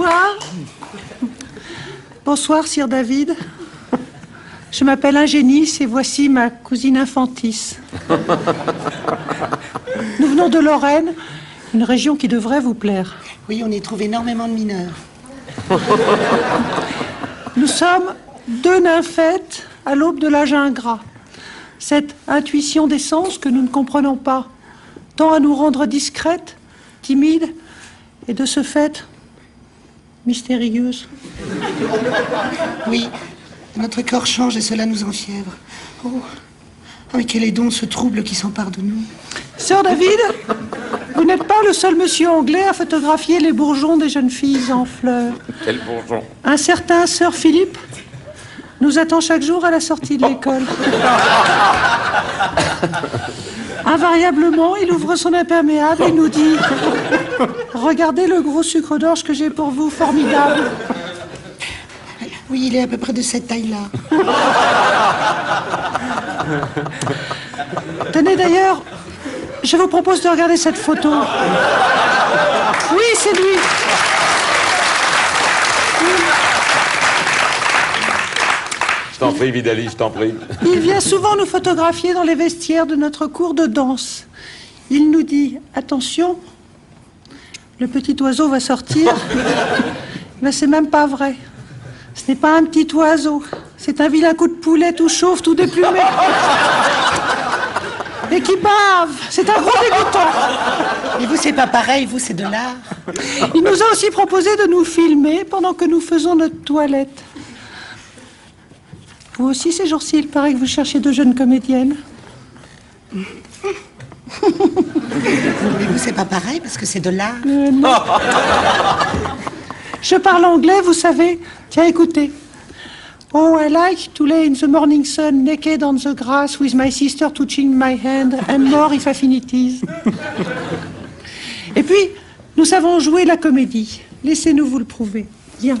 Bonsoir. Bonsoir, Sire David. Je m'appelle Ingénis et voici ma cousine Infantis. Nous venons de Lorraine, une région qui devrait vous plaire. Oui, on y trouve énormément de mineurs. Nous sommes deux nymphètes à l'aube de l'âge ingrat. Cette intuition des sens que nous ne comprenons pas tend à nous rendre discrètes, timides et de ce fait mystérieuses. Oui, notre corps change et cela nous enfièvre. Oh, oh mais quel est donc ce trouble qui s'empare de nous? Sœur David, vous n'êtes pas le seul monsieur anglais à photographier les bourgeons des jeunes filles en fleurs. Quel bourgeon? Un certain Sœur Philippe nous attend chaque jour à la sortie de l'école. Invariablement, il ouvre son imperméable et nous dit Regardez le gros sucre d'orge que j'ai pour vous, formidable. Oui, il est à peu près de cette taille-là. Tenez d'ailleurs, je vous propose de regarder cette photo. Oui, c'est lui. T'en prie, Vidali, je t'en prie. Il vient souvent nous photographier dans les vestiaires de notre cours de danse. Il nous dit Attention, le petit oiseau va sortir. Mais c'est même pas vrai. Ce n'est pas un petit oiseau. C'est un vilain coup de poulet tout chauve, tout déplumé. Et qui bave. C'est un gros dégoûtant. Et vous, c'est pas pareil, vous, c'est de l'art. Il nous a aussi proposé de nous filmer pendant que nous faisons notre toilette. Vous aussi, ces jours-ci, il paraît que vous cherchez de jeunes comédiennes. C'est pas pareil parce que c'est de l'art. Euh. Je parle anglais, vous savez. Tiens, écoutez. Oh, I like to lay in the morning sun, naked on the grass, with my sister touching my hand, and more if affinities. Et puis, nous savons jouer la comédie. Laissez-nous vous le prouver. Viens.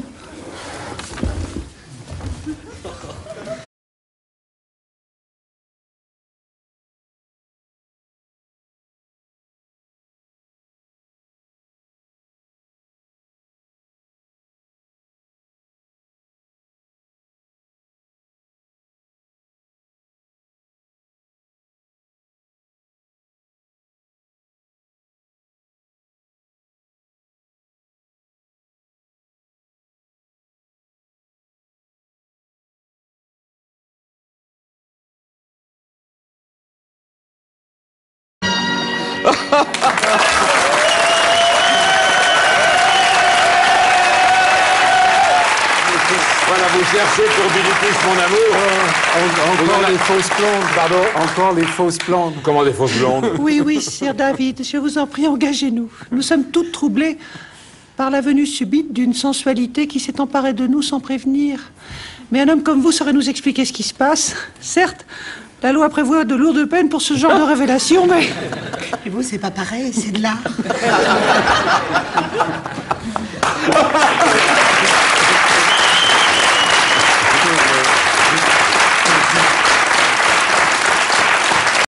Voilà, vous cherchez pour Billy Kiss, mon amour. Vous en encore a- les fausses blondes. Pardon Encore les fausses blondes. Comment des fausses blondes Oui, oui, Sir David, je vous en prie, engagez-nous. Nous sommes toutes troublées par la venue subite d'une sensualité qui s'est emparée de nous sans prévenir. Mais un homme comme vous saurait nous expliquer ce qui se passe. Certes, la loi prévoit de lourdes peines pour ce genre de révélation, mais Et vous, c'est pas pareil, c'est de l'art.